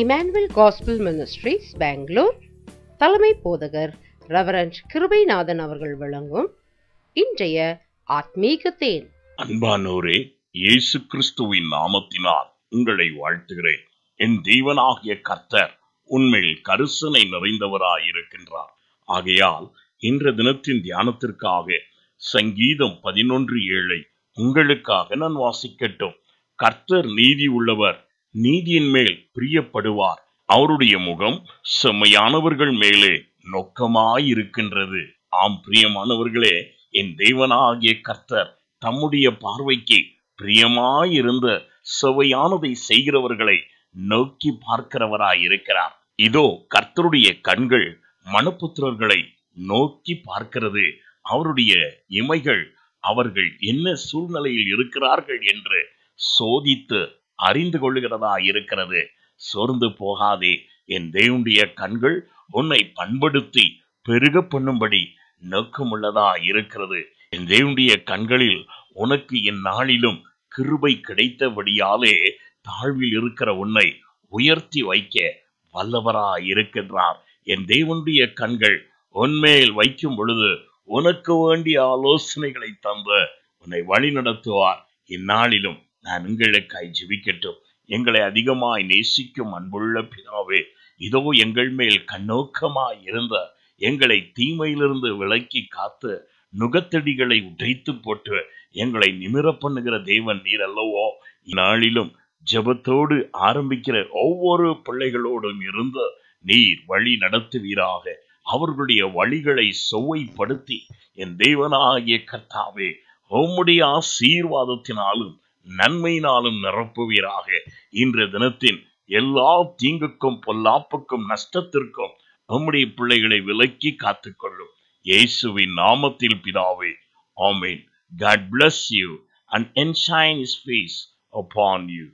Emmanuel gospel ministries Bangalore. தலைமை போதகர் reverend Kirubanathan அவர்கள் வழங்கும் இன்றைய ஆத்மீக தேன். அன்பானோரே இயேசு கிறிஸ்துவின் நாமத்தினால் உங்களை வாழ்த்துகிறேன். என் தேவனாகிய கர்த்தர் உண்மையில் கருசனை நிறைந்தவராய் இருக்கின்றார் ஆகையால் இன்ற தினத்தின் தியானத்திற்காக சங்கீதம் பதினொன்று ஏழை உங்களுக்காக நான் வாசிக்கட்டும். கர்த்தர் நீதி உள்ளவர் நீதியின் மேல் பிரியப்படுவார். அவருடைய முகம் செம்மையானவர்கள் மேலே நோக்கமாயிருக்கின்றது. ஆம் பிரியமானவர்களே என் தெய்வனாகிய கர்த்தர் தம்முடைய பார்வைக்கு பிரியமாயிருந்த செவையானதை செய்கிறவர்களை நோக்கி பார்க்கிறவராய் இருக்கிறார் இதோ கர்த்தருடைய கண்கள் மனுப்புத்திரர்களை நோக்கி பார்க்கிறது. அவருடைய இமைகள் அவர்கள் என்ன சூழ்நிலையில் இருக்கிறார்கள் என்று சோதித்து அறிந்து கொள்ளுகிறதா இருக்கிறது? சோர்ந்து போகாதே. என் தேவனுடைய கண்கள் உன்னை பண்படுத்தி பெருக பண்ணும்படி நோக்கமுள்ளதா இருக்கிறது. என் தேவனுடைய கண்களில் உனக்கு இந்நாளிலும் கிருபை கிடைத்தபடியாலே தாழ்வில் இருக்கிற உன்னை உயர்த்தி வைக்க வல்லவரா இருக்கின்றார். என் தேவனுடைய கண்கள் உன்மேல் வைக்கும் பொழுது உனக்கு வேண்டிய ஆலோசனைகளை தந்து உன்னை வழி நடத்துவார் இந்நாளிலும் நான் எங்களுக்காய் ஜெபிக்கட்டும். எங்களை அதிகமாய் நேசிக்கும் அன்புள்ள பிதாவே இதோ எங்கள் மேல் கண்ணோக்கமாய் இருந்த எங்களை தீமையிலிருந்து விலக்கி காத்து நுகத்தடிகளை உடைத்து போட்டு எங்களை நிமிர பண்ணுகிற தேவன் நீர் அல்லவோ? இந்நாளிலும் ஜெபத்தோடு ஆரம்பிக்கிற ஒவ்வொரு பிள்ளைகளோடும் இருந்து நீர் வழி நடத்துவீராக. அவர்களுடைய வழிகளை சுவைப்படுத்தி என் தேவனாகிய கர்த்தாவே உம்முடைய ஆசீர்வாதத்தினாலும் நன்மையினாலும் நிரப்புவீராக. இன்ற தினத்தின் எல்லா தீங்குக்கும் பொல்லாப்புக்கும் நஷ்டத்திற்கும் நம்முடைய பிள்ளைகளை விலக்கி காத்துக்கொள்ளும். இயேசுவின் நாமத்தில் பிதாவே ஆமீன். God bless you and enshrine his peace upon you.